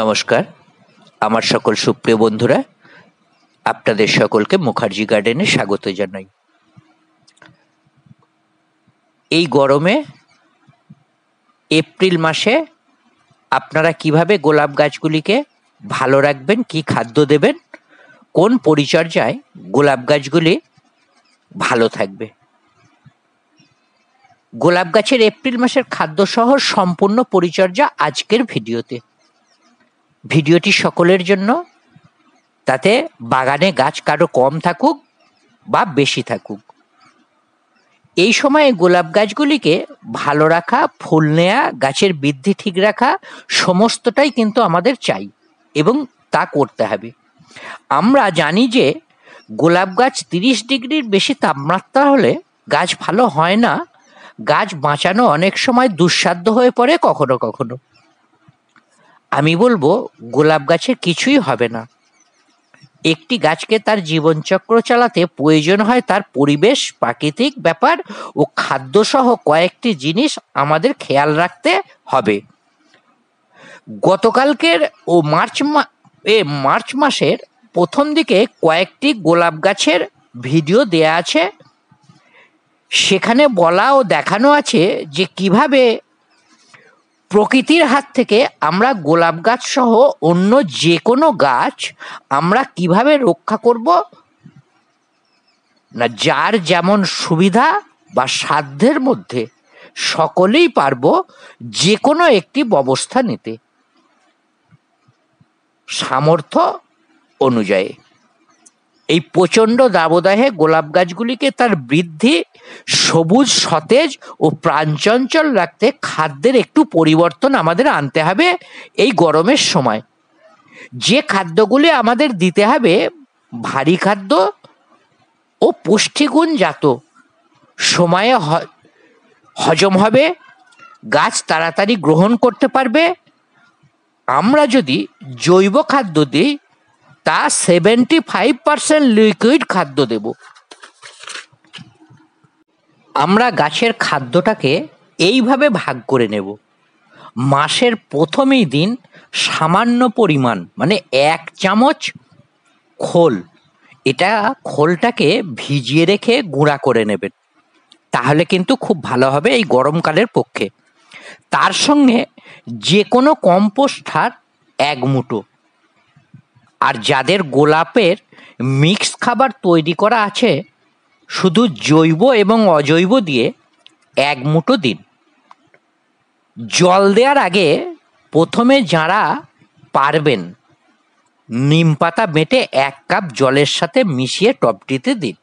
নমস্কার। আমার সকল সুপ্রিয় বন্ধুরা, আপনাদের সকলকে মুখার্জি গার্ডেনে স্বাগত জানাই। এই গরমে এপ্রিল মাসে আপনারা কীভাবে গোলাপ গাছগুলিকে ভালো রাখবেন, কি খাদ্য দেবেন, কোন পরিচর্যায় গোলাপ গাছগুলি ভালো থাকবে? গোলাপ গাছের এপ্রিল মাসের খাদ্যসহ সম্পূর্ণ পরিচর্যা আজকের ভিডিওতে। ভিডিওটি সকলের জন্য, তাতে বাগানে গাছ কারও কম থাকুক বা বেশি থাকুক। এই সময়ে গোলাপ গাছগুলিকে ভালো রাখা, ফুল নেয়া, গাছের বৃদ্ধি ঠিক রাখা সমস্তটাই কিন্তু আমাদের চাই এবং তা করতে হবে। আমরা জানি যে গোলাপ গাছ তিরিশ ডিগ্রির বেশি তাপমাত্রা হলে গাছ ভালো হয় না। গাছ বাঁচানো অনেক সময় দুঃসাধ্য হয়ে পড়ে কখনো কখনো। আমি বলব, গোলাপ গাছের কিছুই হবে না। একটি গাছকে তার জীবনচক্র চালাতে প্রয়োজন হয় তার পরিবেশ, প্রাকৃতিক ব্যাপার ও খাদ্যসহ কয়েকটি জিনিস আমাদের খেয়াল রাখতে হবে। গতকালকের ও মার্চ এ মার্চ মাসের প্রথম দিকে কয়েকটি গোলাপ গাছের ভিডিও দেয়া আছে। সেখানে বলা ও দেখানো আছে যে কীভাবে প্রকৃতির হাত থেকে আমরা গোলাপ গাছ সহ অন্য যে কোনো গাছ আমরা কীভাবে রক্ষা করব? না, যার যেমন সুবিধা বা সাধ্যের মধ্যে সকলেই পারব যে কোনো একটি ব্যবস্থা নিতে। সামর্থ্য অনুযায়ী। এই প্রচণ্ড দাবদাহে গোলাপ গাছগুলিকে তার বৃদ্ধি, সবুজ, সতেজ ও প্রাণচঞ্চল রাখতে খাদ্যের একটু পরিবর্তন আমাদের আনতে হবে এই গরমের সময়। যে খাদ্যগুলি আমাদের দিতে হবে, ভারী খাদ্য ও পুষ্টিগুণ জাত, সময়ে হজম হবে, গাছ তাড়াতাড়ি গ্রহণ করতে পারবে। আমরা যদি জৈব খাদ্য দিই তা সেভেন্টি ফাইভ পার্সেন্ট লিকুইড খাদ্য দেব। আমরা গাছের খাদ্যটাকে এইভাবে ভাগ করে নেব। মাসের প্রথমেই দিন সামান্য পরিমাণ মানে এক চামচ খোল। এটা খোলটাকে ভিজিয়ে রেখে গুঁড়া করে নেবেন। তাহলে কিন্তু খুব ভালো হবে এই গরমকালের পক্ষে। তার সঙ্গে যে কোনো কম্পোস্ট সার এক মুঠো। আর যাদের গোলাপের মিক্স খাবার তৈরি করা আছে, শুধু জৈব এবং অজৈব দিয়ে এক মুঠো দিন। জল দেওয়ার আগে প্রথমে যারা পারবেন, নিম পাতা বেটে এক কাপ জলের সাথে মিশিয়ে টপটিতে দিন।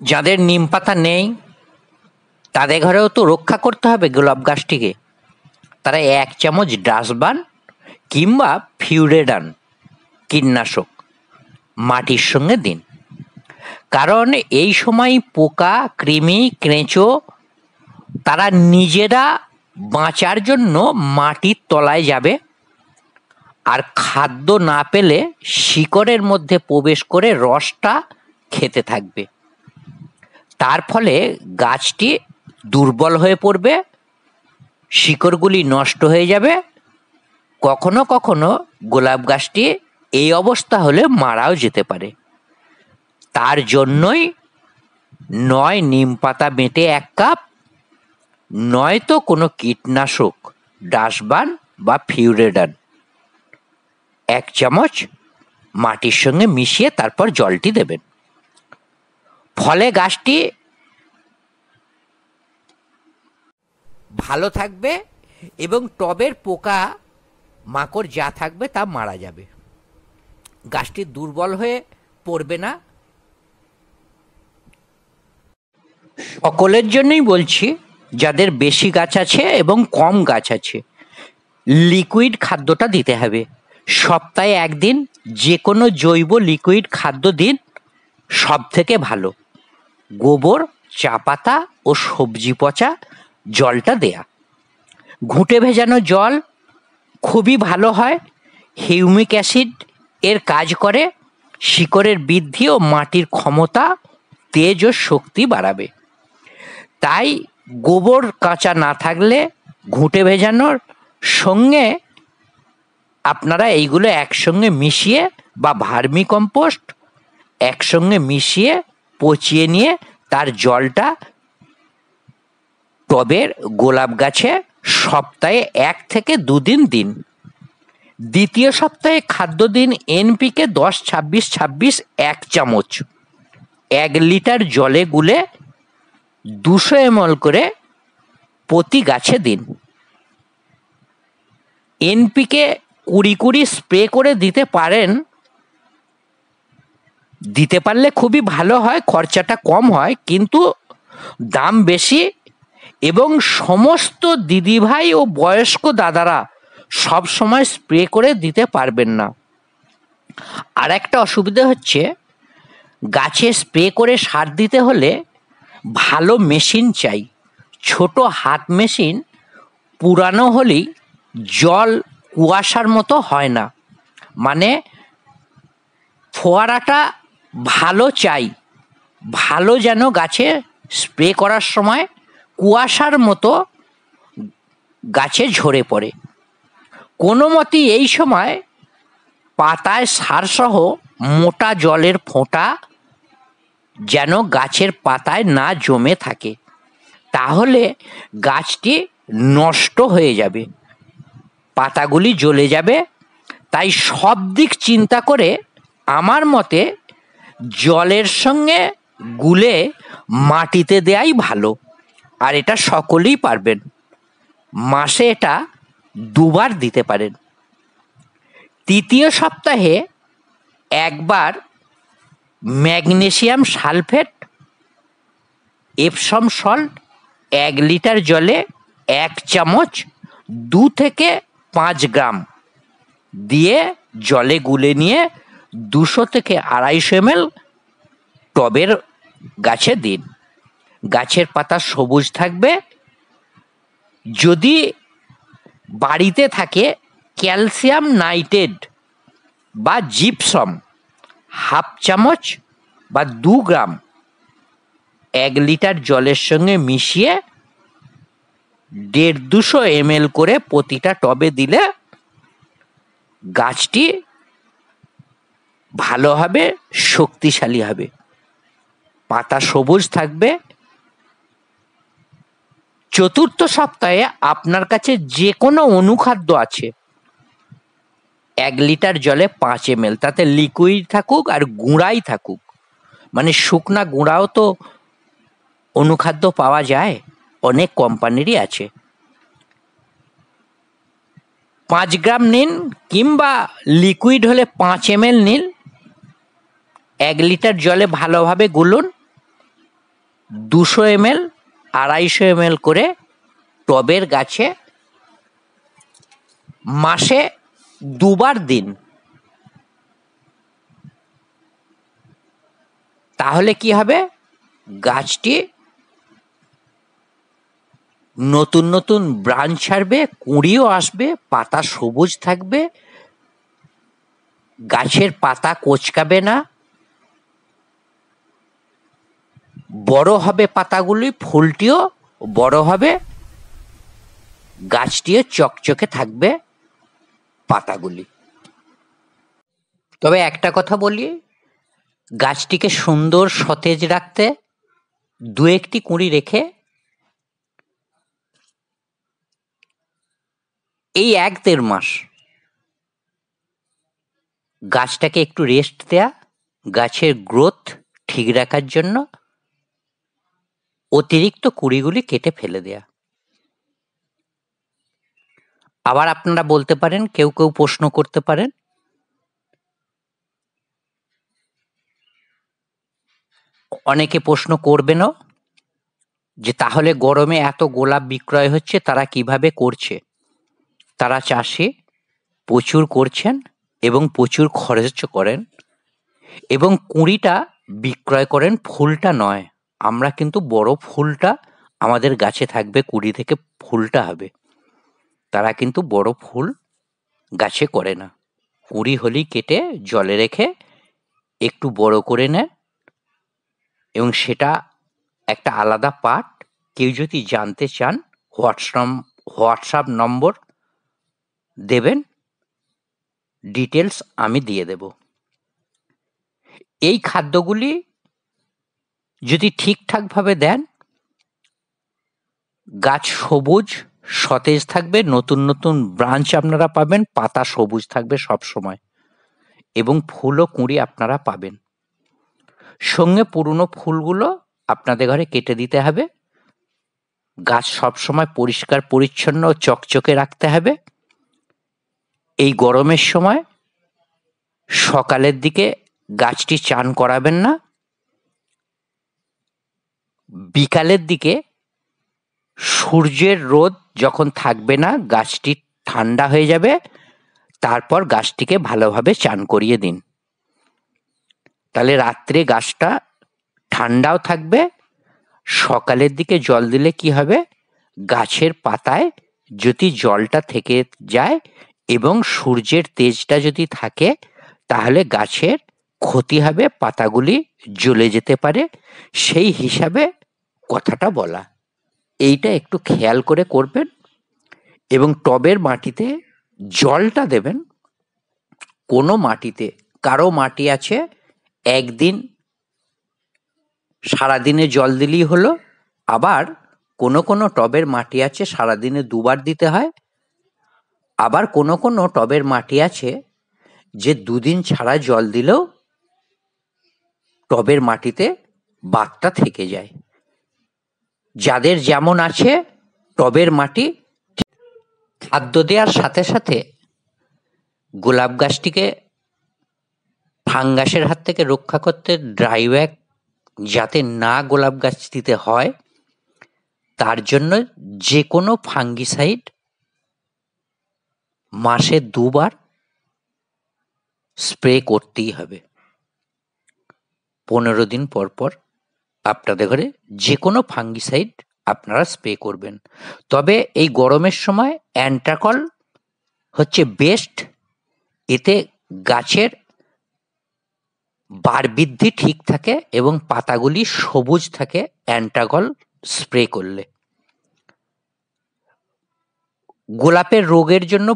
যাদের নিম পাতা নেই, তাদের ঘরেও তো রক্ষা করতে হবে গোলাপ গাছটিকে। তারা এক চামচ ডাস্টবান কিংবা ফিউরেডান কীটনাশক, মাটির সঙ্গে দিন। কারণ এই সময় পোকা, কৃমি, কেঁচো, তারা নিজেরা বাঁচার জন্য মাটির তলায় যাবে। আর খাদ্য না পেলে শিকড়ের মধ্যে প্রবেশ করে রসটা খেতে থাকবে। তার ফলে গাছটি দুর্বল হয়ে পড়বে, শিকড়গুলি নষ্ট হয়ে যাবে। কখনো কখনো গোলাপ গাছটি এই অবস্থা হলে মারাও যেতে পারে। তার জন্যই নয় নিম পাতা বেটে এক কাপ নয়তো কোনো কীটনাশক ডাসবান বা ফিউরেডান। এক চামচ মাটির সঙ্গে মিশিয়ে তারপর জলটি দেবেন। ফলে গাছটি ভালো থাকবে এবং টবের পোকা, মাকড় যা থাকবে তা মারা যাবে। গাছটি দুর্বল হয়ে পড়বে না। সকলের জন্যই বলছি, যাদের বেশি গাছ আছে এবং কম গাছ আছে লিকুইড খাদ্যটা দিতে হবে। সপ্তাহে একদিন যে কোনো জৈব লিকুইড খাদ্য দিন সব থেকে ভালো। গোবর চা পাতা ও সবজি পচা জলটা দেয়া। ঘুঁটে ভেজানো জল খুবই ভালো হয়, হিউমিক অ্যাসিড এর কাজ করে, শিকড়ের বৃদ্ধি ও মাটির ক্ষমতা, তেজ ও শক্তি বাড়াবে। তাই গোবর কাঁচা না থাকলে ঘুঁটে ভেজানোর সঙ্গে আপনারা এইগুলো একসঙ্গে মিশিয়ে বা ভার্মি কম্পোস্ট একসঙ্গে মিশিয়ে, পচিয়ে নিয়ে তার জলটা টবের গোলাপ গাছে সপ্তাহে এক থেকে দুদিন দিন দ্বিতীয় সপ্তাহে খাদ্য দিন এনপিকে দশ, ছাব্বিশ ছাব্বিশ, এক চামচ। এক লিটার জলে গুলে দুশো এমল করে প্রতি গাছে দিন। এনপিকে কুড়ি কুড়ি স্প্রে করে দিতে পারেন। দিতে পারলে খুবই ভালো হয়, খরচাটা কম হয়, কিন্তু দাম বেশি এবং সমস্ত দিদিভাই ও বয়স্ক দাদারা সব সময় স্প্রে করে দিতে পারবেন না। আর একটা অসুবিধা হচ্ছে, গাছে স্প্রে করে সার দিতে হলে ভালো মেশিন চাই। ছোট হাত মেশিন পুরানো হলেই জল কুয়াশার মতো হয় না। মানে ফোয়ারাটা ভালো চাই, ভালো যেন গাছে স্প্রে করার সময় কুয়াশার মতো গাছে ঝরে পড়ে। কোনো মতে এই সময় পাতায় সারসহ মোটা জলের ফোঁটা যেন গাছের পাতায় না জমে থাকে। তাহলে গাছটি নষ্ট হয়ে যাবে। পাতাগুলি জ্বলে যাবে। তাই সব দিক চিন্তা করে আমার মতে জলের সঙ্গে গুলে মাটিতে দেয়াই ভালো। আর এটা সকলেই পারবেন। মাসে এটা দুবার দিতে পারেন। তৃতীয় সপ্তাহে একবার ম্যাগনেসিয়াম সালফেট, এপসম সল্ট, এক লিটার জলে এক চামচ দু থেকে পাঁচ গ্রাম দিয়ে জলে গুলে নিয়ে দুশো থেকে আড়াইশো এমএল টবের গাছে দিন। গাছের পাতা সবুজ থাকবে। যদি বাড়িতে থাকে ক্যালসিয়াম নাইট্রেট বা জিপসম, হাফ চামচ বা দু গ্রাম। এক লিটার জলের সঙ্গে মিশিয়ে দেড় দুশো এমএল করে প্রতিটা টবে দিলে গাছটি ভালো হবে, শক্তিশালী হবে। পাতা সবুজ থাকবে চতুর্থ সপ্তাহে আপনার কাছে যে কোনো অনুখাদ্য আছে। এক লিটার জলে পাঁচ এম তাতে লিকুইড থাকুক আর গুঁড়াই থাকুক। মানে শুকনা গুঁড়াও তো অনুখাদ্য পাওয়া যায়, অনেক কোম্পানিরই আছে। পাঁচ গ্রাম নিন কিংবা লিকুইড হলে পাঁচ এম নিন। এক লিটার জলে ভালোভাবে গুলুন, দুশো এম আড়াইশো এম করে টবের গাছে মাসে দুবার দিন। তাহলে কি হবে? গাছটি নতুন নতুন ব্রাঞ্চ ছাড়বে, কুঁড়িও আসবে, পাতা সবুজ থাকবে, গাছের পাতা কোচকাবে না। বড় হবে পাতাগুলি, ফুলটিও বড় হবে, গাছটিও চকচকে থাকবে পাতাগুলি। তবে একটা কথা বলি, গাছটিকে সুন্দর সতেজ রাখতে দু একটি কুঁড়ি রেখে এই এক দেড় মাস গাছটাকে একটু রেস্ট দেয়া, গাছের গ্রোথ ঠিক রাখার জন্য অতিরিক্ত কুড়িগুলি কেটে ফেলে দেয়া। আবার আপনারা বলতে পারেন, কেউ কেউ প্রশ্ন করতে পারেন। অনেকে প্রশ্ন করবেনও যে, তাহলে গরমে এত গোলাপ বিক্রয় হচ্ছে, তারা কীভাবে করছে? তারা চাষে প্রচুর করছেন এবং প্রচুর খরচ করেন এবং কুঁড়িটা বিক্রয় করেন ফুলটা নয়। আমরা কিন্তু বড় ফুলটা আমাদের গাছে থাকবে, কুড়ি থেকে ফুলটা হবে। তারা কিন্তু বড় ফুল গাছে করে না। কুড়ি হলেই কেটে জলে রেখে একটু বড় করে নেন এবং সেটা একটা আলাদা পার্ট। কেউ যদি জানতে চান, হোয়াটসঅ্যাপ হোয়াটসঅ্যাপ নম্বর দেবেন ডিটেলস আমি দিয়ে দেব। এই খাদ্যগুলি যদি ঠিকঠাকভাবে দেন, গাছ সবুজ, সতেজ থাকবে, নতুন নতুন ব্রাঞ্চ আপনারা পাবেন, পাতা সবুজ থাকবে সব সময়, এবং ফুলও কুঁড়ি আপনারা পাবেন। সঙ্গে পুরনো ফুলগুলো আপনাদের ঘরে কেটে দিতে হবে। গাছ সবসময় পরিষ্কার, পরিচ্ছন্ন ও চকচকে রাখতে হবে। এই গরমের সময় সকালের দিকে গাছটি চান করাবেন না বিকালের দিকে সূর্যের রোদ যখন থাকবে না, গাছটি ঠান্ডা হয়ে যাবে, তারপর গাছটিকে ভালোভাবে চান করিয়ে দিন। তাহলে রাত্রে গাছটা ঠান্ডাও থাকবে, সকালের দিকে জল দিলে কি হবে? গাছের পাতায় যদি জলটা থেকে যায় এবং সূর্যের তেজটা যদি থাকে, তাহলে গাছের ক্ষতি হবে, পাতাগুলি জ্বলে যেতে পারে, সেই হিসাবে কথাটা বলা। এইটা একটু খেয়াল করে করবেন এবং টবের মাটিতে জলটা দেবেন। কোনো মাটিতে, কারও মাটি আছে, একদিন সারাদিনে জল দিলেই হলো, আবার কোনো কোনো টবের মাটি আছে, সারাদিনে দুবার দিতে হয়, আবার কোনো কোনো টবের মাটি আছে, যে দুদিন ছাড়া জল দিলেও টবের মাটিতে বাঘটা থেকে যায়। যাদের যেমন আছে, টবের মাটি খাদ্য দেওয়ার সাথে সাথে গোলাপ গাছটিকে ফাঙ্গাসের হাত থেকে রক্ষা করতে ড্রাই ব্যাগ যাতে না গোলাপ গাছ দিতে হয়, তার জন্য যে কোনো ফাঙ্গিসাইড মাসে দুবার স্প্রে করতেই হবে। পনেরো দিন পর পর আপনাদের ঘরে যে কোনো ফাঙ্গিসাইড আপনারা স্প্রে করবেন। তবে এই গরমের সময় অ্যান্ট্রাকল হচ্ছে বেস্ট এতে গাছের বার বৃদ্ধি ঠিক থাকে এবং পাতাগুলি সবুজ থাকে অ্যান্টাগল স্প্রে করলে। গোলাপের রোগের জন্য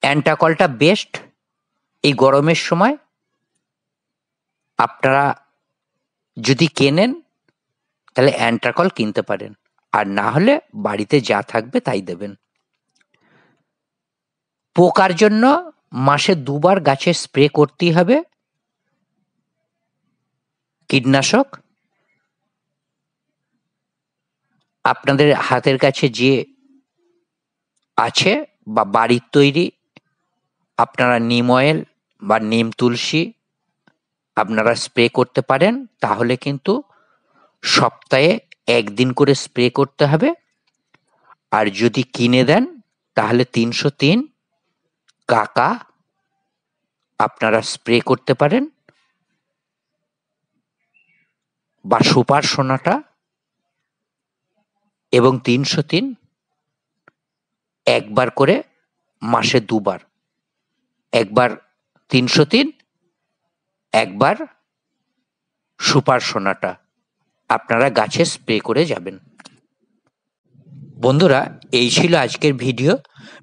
অ্যান্টাকলটা বেস্ট এই গরমের সময় আপনারা যদি কেনেন, তাহলে অ্যান্ট্রাকল কিনতে পারেন। আর না হলে বাড়িতে যা থাকবে তাই দেবেন। পোকার জন্য মাসে দুবার গাছে স্প্রে করতেই হবে। কীটনাশক। আপনাদের হাতের কাছে যে আছে বা বাড়ির তৈরি, আপনারা নিম অয়েল বা নিম তুলসী আপনারা স্প্রে করতে পারেন, তাহলে কিন্তু সপ্তাহে একদিন করে স্প্রে করতে হবে। আর যদি কিনে দেন, তাহলে তিনশো তিন কাকা আপনারা স্প্রে করতে পারেন। বা সুপার সোনাটা এবং তিনশো তিন একবার করে মাসে দুবার। একবার তিনশো তিন একবার সুপার সোনাটা আপনারা গাছে স্প্রে করে যাবেন। বন্ধুরা, এই ছিল আজকের ভিডিও।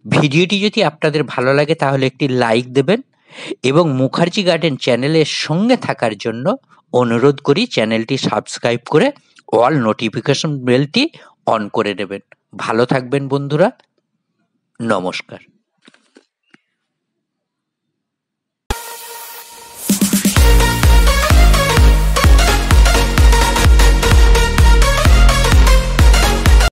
ভিডিওটি যদি আপনাদের ভালো লাগে, তাহলে একটি লাইক দেবেন এবং মুখার্জি গার্ডেন চ্যানেলের সঙ্গে থাকার জন্য অনুরোধ করি, চ্যানেলটি সাবস্ক্রাইব করে অল নোটিফিকেশন বেলটি অন করে নেবেন ভালো থাকবেন, বন্ধুরা। নমস্কার।